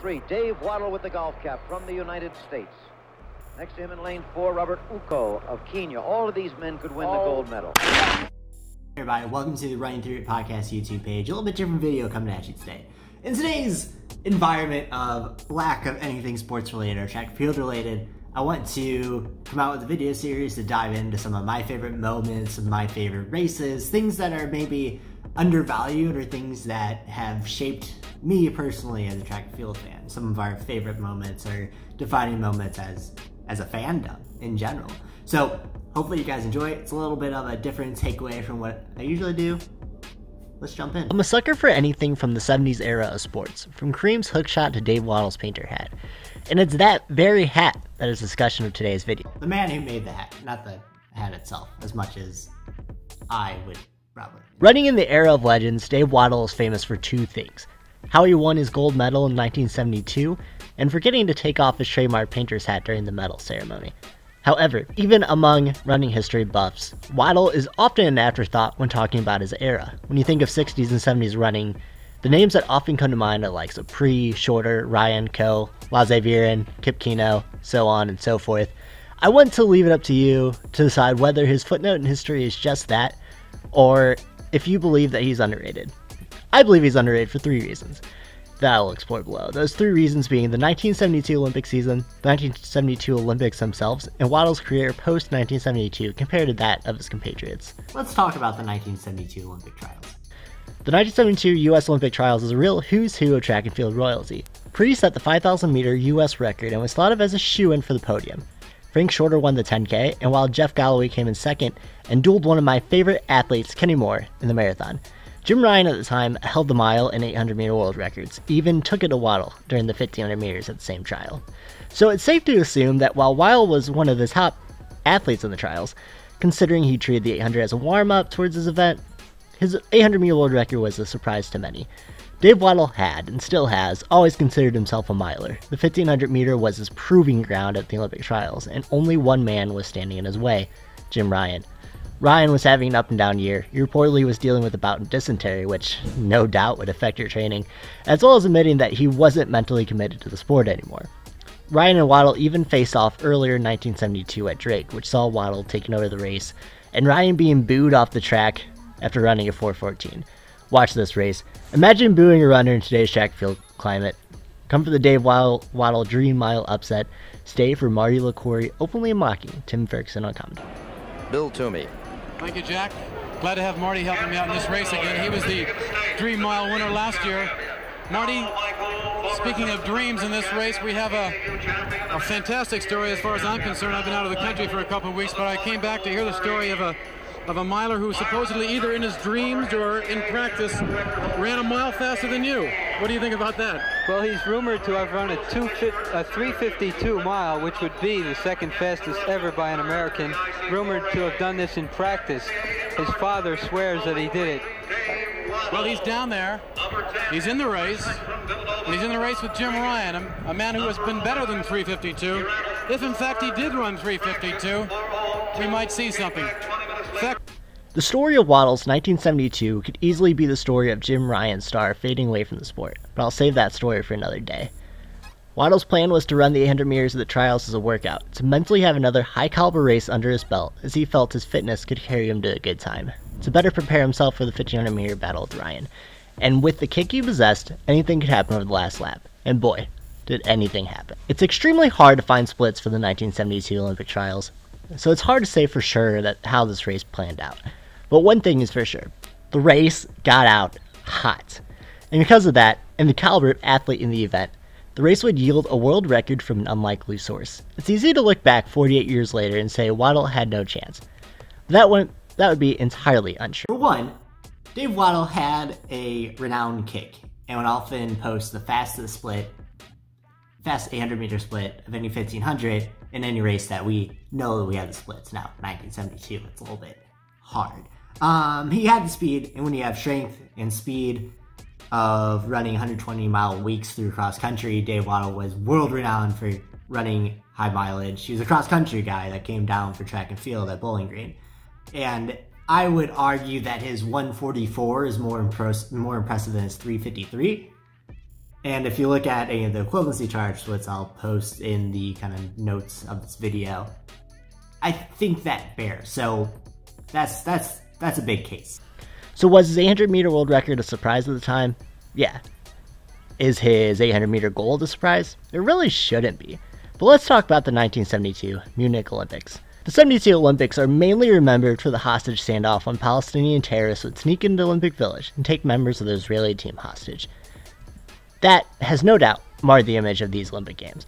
three, Dave Wottle with the golf cap from the United States. Next to him in lane four, Robert Ouko of Kenya. All of these men could win the oh. gold medal. Hey everybody, welcome to the Running Through It podcast YouTube page. A little bit different video coming at you today. In today's environment of lack of anything sports related or track field related, I want to come out with a video series to dive into some of my favorite moments some of my favorite races, things that are maybe undervalued or things that have shaped me personally as a track and field fan. Some of our favorite moments or defining moments as as a fandom in general. So hopefully you guys enjoy it. It's a little bit of a different takeaway from what I usually do. Let's jump in. I'm a sucker for anything from the 70s era of sports, from Kareem's hookshot to Dave Wottle's painter hat. And it's that very hat that is the discussion of today's video. The man who made the hat, not the hat itself, as much as I would. Running in the era of legends, Dave Wottle is famous for two things. How he won his gold medal in 1972, and forgetting to take off his trademark painter's hat during the medal ceremony. However, even among running history buffs, Wottle is often an afterthought when talking about his era. When you think of 60s and 70s running, the names that often come to mind are like Pre, Shorter, Ryun, Coe, Lasse Viren, Kip Keino, so on and so forth. I want to leave it up to you to decide whether his footnote in history is just that, or if you believe that he's underrated. I believe he's underrated for three reasons that I'll explore below. Those three reasons being the 1972 Olympic season, the 1972 Olympics themselves, and Wottle's career post 1972 compared to that of his compatriots. Let's talk about the 1972 Olympic trials. The 1972 U.S. Olympic trials is a real who's who of track and field royalty. Pre set the 5,000 meter U.S. record and was thought of as a shoe in for the podium. Frank Shorter won the 10K, and while Jeff Galloway came in second and dueled one of my favorite athletes, Kenny Moore, in the marathon. Jim Ryun at the time held the mile and 800 meter world records, even took it to Wottle during the 1500 meters at the same trial. So it's safe to assume that while Wottle was one of the top athletes in the trials, considering he treated the 800 as a warm up towards his event, his 800 meter world record was a surprise to many. Dave Wottle had, and still has, always considered himself a miler. The 1500 meter was his proving ground at the Olympic trials, and only one man was standing in his way Jim Ryun. Ryun was having an up and down year. He reportedly was dealing with a bout of dysentery, which no doubt would affect your training, as well as admitting that he wasn't mentally committed to the sport anymore. Ryun and Wottle even faced off earlier in 1972 at Drake, which saw Wottle taking over the race, and Ryun being booed off the track after running a 414. Watch this race. Imagine booing a runner in today's track field climate. Come for the Dave Wottle, Wottle Dream Mile upset. Stay for Marty Liquori openly mocking Tim Ferguson on commentary. Bill Toomey. Thank you, Jack. Glad to have Marty helping me out in this race again. He was the Dream Mile winner last year. Marty, speaking of dreams in this race, we have a, a fantastic story as far as I'm concerned. I've been out of the country for a couple of weeks, but I came back to hear the story of a of a miler who supposedly either in his dreams or in practice ran a mile faster than you. What do you think about that? Well, he's rumored to have run a, two, a 352 mile, which would be the second fastest ever by an American. Rumored to have done this in practice. His father swears that he did it. Well, he's down there. He's in the race. He's in the race with Jim Ryun, a, a man who has been better than 352. If, in fact, he did run 352, we might see something. The story of Wottle's 1972 could easily be the story of Jim Ryun's star fading away from the sport, but I'll save that story for another day. Wottle's plan was to run the 800 meters of the trials as a workout, to mentally have another high caliber race under his belt, as he felt his fitness could carry him to a good time, to better prepare himself for the 1500 meter battle with Ryun. And with the kick he possessed, anything could happen over the last lap. And boy, did anything happen. It's extremely hard to find splits for the 1972 Olympic trials, so it's hard to say for sure that how this race planned out. But one thing is for sure the race got out hot. And because of that, and the caliber of athlete in the event, the race would yield a world record from an unlikely source. It's easy to look back 48 years later and say Wottle had no chance. That one that would be entirely untrue. For one, Dave Wottle had a renowned kick and would often post the fastest split, fast 800 meter split of any 1500 in any race that we know that we have the splits. Now, 1972, it's a little bit hard. Um, he had the speed, and when you have strength and speed of running 120 mile weeks through cross country, Dave Wottle was world renowned for running high mileage. He was a cross country guy that came down for track and field at Bowling Green. And I would argue that his 144 is more, more impressive than his 353. And if you look at any of the equivalency charts, which I'll post in the kind of notes of this video, I think that bears. So that's that's that's a big case. So was his 800 meter world record a surprise at the time? Yeah. Is his 800 meter gold a surprise? It really shouldn't be. But let's talk about the 1972 Munich Olympics. The 72 Olympics are mainly remembered for the hostage standoff when Palestinian terrorists would sneak into Olympic Village and take members of the Israeli team hostage. That has no doubt marred the image of these Olympic Games.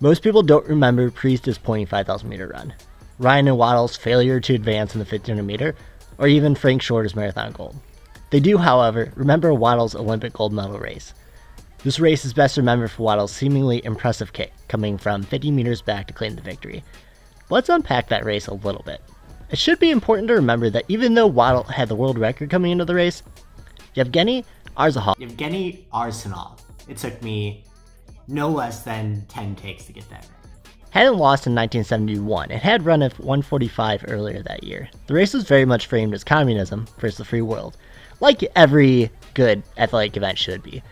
Most people don't remember Pre's disappointing 5,000 meter run, Ryun and Wottle's failure to advance in the 1500 meter, or even Frank Shorter's marathon gold. They do, however, remember Wottle's Olympic gold medal race. This race is best remembered for Wottle's seemingly impressive kick, coming from 50 meters back to claim the victory. Let's unpack that race a little bit. It should be important to remember that even though Wottle had the world record coming into the race, Yevgeny Arzahov. Yevgeny Arzhanov. It took me no less than 10 takes to get that right Hadn't lost in 1971 and had run at 145 earlier that year. The race was very much framed as communism versus the free world, like every good athletic event should be.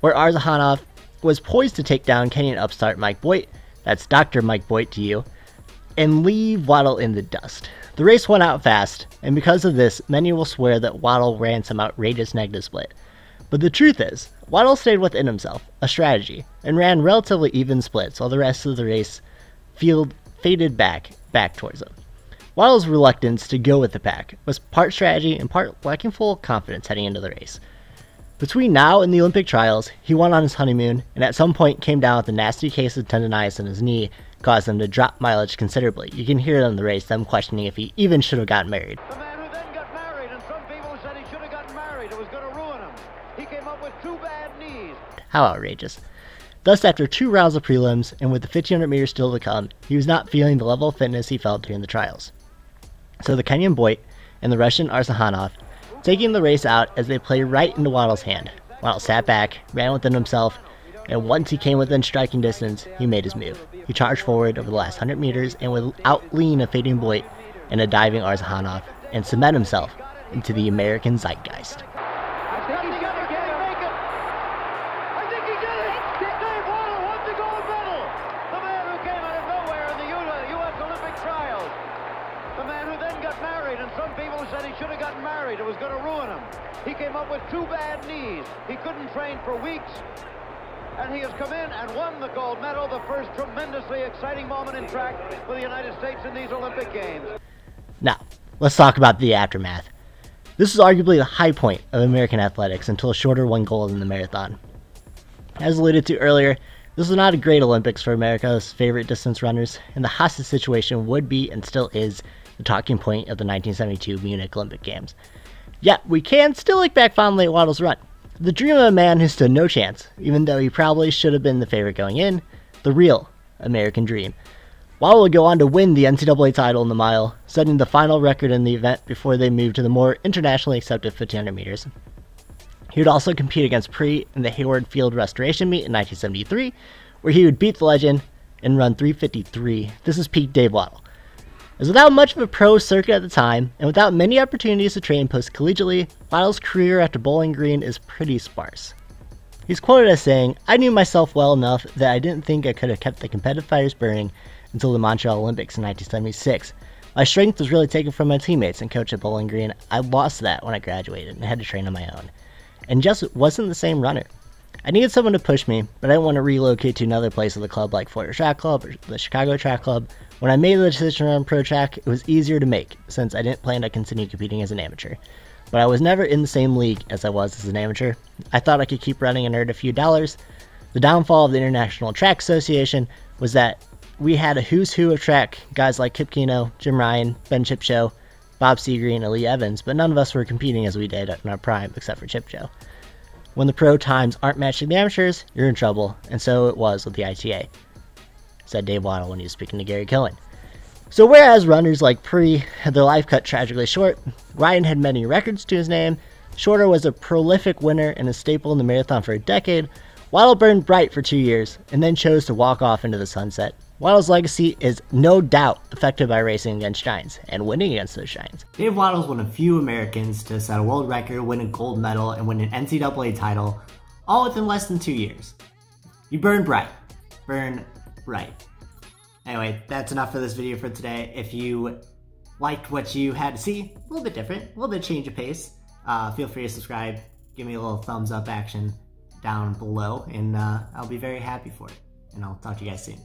Where Arzhanov was poised to take down Kenyan upstart Mike Boit, that's Dr. Mike Boit to you, and leave Wottle in the dust. The race went out fast, and because of this, many will swear that Wottle ran some outrageous negative split. But the truth is, Wottle stayed within himself, a strategy, and ran relatively even splits while the rest of the race field faded back, back towards him. Wottle's reluctance to go with the pack was part strategy and part lacking full confidence heading into the race. Between now and the Olympic trials, he went on his honeymoon and at some point came down with a nasty case of tendonitis in his knee, caused him to drop mileage considerably. You can hear it on the race, them questioning if he even should have gotten married. The man who then got married, and some people said he should have gotten married. It was going to ruin him. He came up with two bad knees. How outrageous. Thus, after two rounds of prelims, and with the 1500 meters still to come, he was not feeling the level of fitness he felt during the trials. So the Kenyan Boit and the Russian Arzhanov taking the race out as they played right into Wottle's hand. Wottle sat back, ran within himself, and once he came within striking distance, he made his move. He charged forward over the last 100 meters and would outlean a fading Boit and a diving Arzhanov and cement himself into the American zeitgeist. I think he's going to get it. I think he did it. Dave the gold medal. The man who came out of nowhere in the U.S. Uh, Olympic trials. The man who then got married, and some people said he should have gotten married. It was going to ruin him. He came up with two bad knees. He couldn't train for weeks. And he has come in and won the gold medal, the first tremendously exciting moment in track for the United States in these Olympic Games. Now, let's talk about the aftermath. This is arguably the high point of American athletics until a Shorter won gold in the marathon. As alluded to earlier, this was not a great Olympics for America's favorite distance runners, and the hostage situation would be and still is the talking point of the 1972 Munich Olympic Games. Yet, we can still look back fondly at Wottle's run. The dream of a man who stood no chance, even though he probably should have been the favorite going in, the real American dream. Wottle would go on to win the NCAA title in the mile, setting the final record in the event before they moved to the more internationally accepted 1500 meters. He would also compete against Pre in the Hayward Field Restoration Meet in 1973, where he would beat the legend and run 353. This is peak Dave Wottle. As without much of a pro circuit at the time, and without many opportunities to train post collegiately, Wottle's career after Bowling Green is pretty sparse. He's quoted as saying, I knew myself well enough that I didn't think I could have kept the competitive fires burning until the Montreal Olympics in 1976. My strength was really taken from my teammates and coach at Bowling Green. I lost that when I graduated and had to train on my own. And just wasn't the same runner. I needed someone to push me, but I didn't want to relocate to another place of the club like Florida Track Club or the Chicago Track Club. When I made the decision run pro track, it was easier to make since I didn't plan to continue competing as an amateur. But I was never in the same league as I was as an amateur. I thought I could keep running and earn a few dollars. The downfall of the International Track Association was that we had a who's who of track, guys like Kip Keino, Jim Ryun, Ben Jipcho, Bob Seagren, and Lee Evans, but none of us were competing as we did in our prime except for Jipcho. When the pro times aren't matching the amateurs, you're in trouble, and so it was with the ITA, said Dave Wottle when he was speaking to Gary Killen. So whereas runners like Pre had their life cut tragically short, Ryun had many records to his name, Shorter was a prolific winner and a staple in the marathon for a decade, Wottle burned bright for two years, and then chose to walk off into the sunset. Wottle's legacy is no doubt affected by racing against giants and winning against those giants. Dave Wottle is one of few Americans to set a world record, win a gold medal, and win an NCAA title, all within less than two years. You burn bright. Burn bright. Anyway, that's enough for this video for today. If you liked what you had to see, a little bit different, a little bit change of pace, uh, feel free to subscribe, give me a little thumbs up action down below, and uh, I'll be very happy for it. And I'll talk to you guys soon.